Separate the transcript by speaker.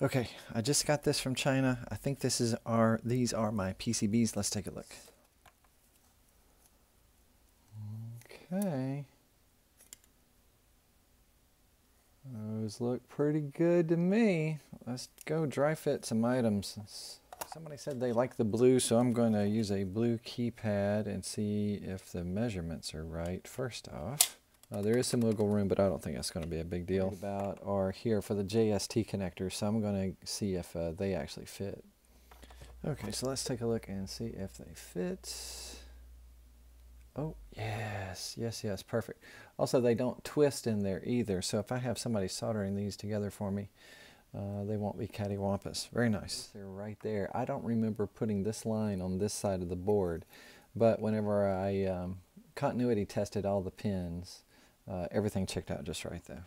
Speaker 1: Okay, I just got this from China. I think this is our these are my PCBs. Let's take a look. Okay. Those look pretty good to me. Let's go dry fit some items. Somebody said they like the blue, so I'm going to use a blue keypad and see if the measurements are right first off. Uh, there is some wiggle room, but I don't think that's going to be a big deal. About are here for the JST connectors, so I'm going to see if uh, they actually fit. Okay, so let's take a look and see if they fit. Oh, yes, yes, yes, perfect. Also, they don't twist in there either, so if I have somebody soldering these together for me, uh, they won't be cattywampus. Very nice. They're right there. I don't remember putting this line on this side of the board, but whenever I um, continuity tested all the pins, uh, everything checked out just right though.